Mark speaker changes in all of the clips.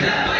Speaker 1: Yeah.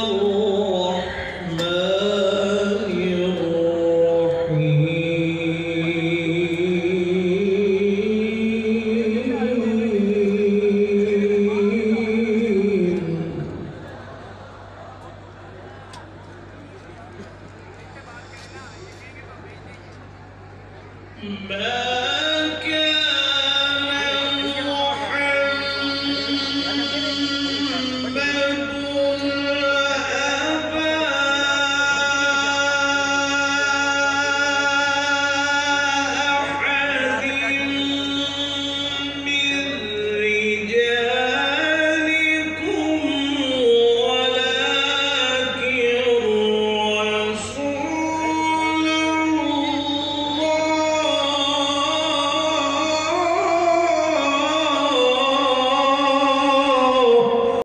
Speaker 1: ما